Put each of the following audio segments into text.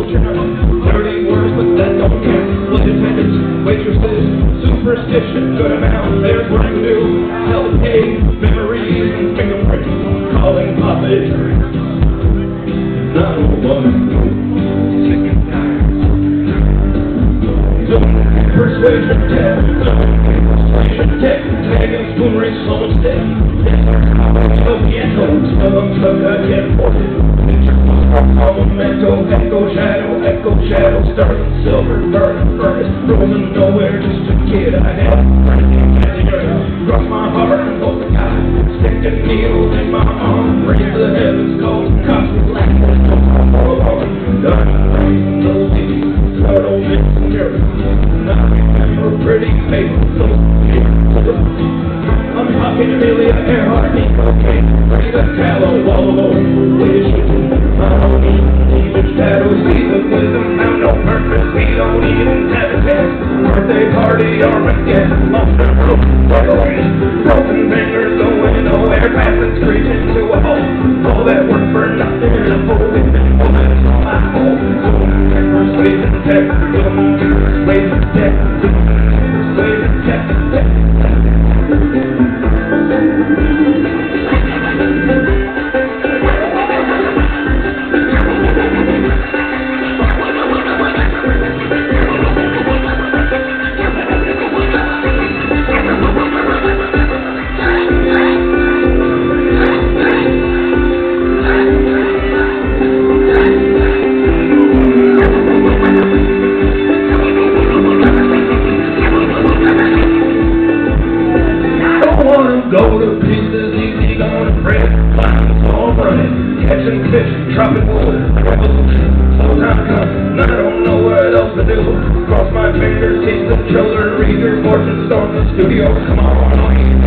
Dirty words, but that don't count. Attendants, waitresses, superstition, good amount. There's brand new, hell-paid memories and fingerprints. Calling Papa Drink. 911. Sick and tired. Persuasion tech, persuasion tech, tagging spoon race, slow and steady. Soviet unstuck, I can't force it. Memento, echo shadow, echo shadow, starting silver, burning furnace, rolling nowhere, just a kid I had. Cross my heart and hope to God, stick a needle party, Armageddon, monster roof, broken fingers going nowhere, passing screeching to a halt. Catching fish, chopping wood, revolution, slow time coming, I don't know what else to do. Cross my fingers, teeth the children, read your fortune, storm the studio, come on,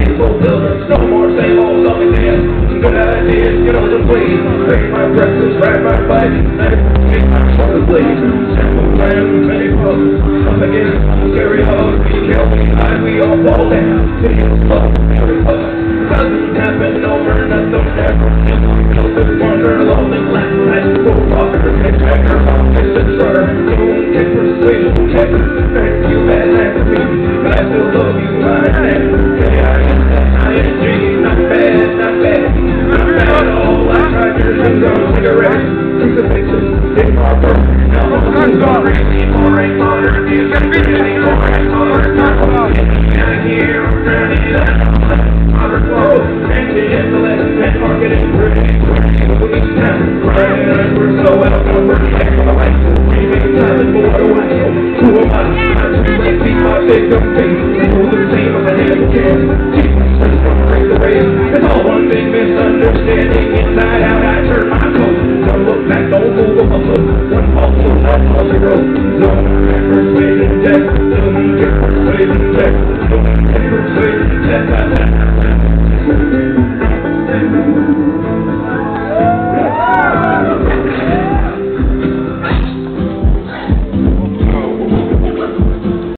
people builders, no more same old zombie dance, some good ideas, get on the please, make my breakfast, ride my bike, and take my shoulder bleed, simple plan, many puzzles, up against, scary hugs, be careful, we all fall down, videos, love, every hug, doesn't happen over, nothing ever, same of a it's all one big misunderstanding, inside out, I turn my coat, don't look back, don't move a muscle, one false move, one false road,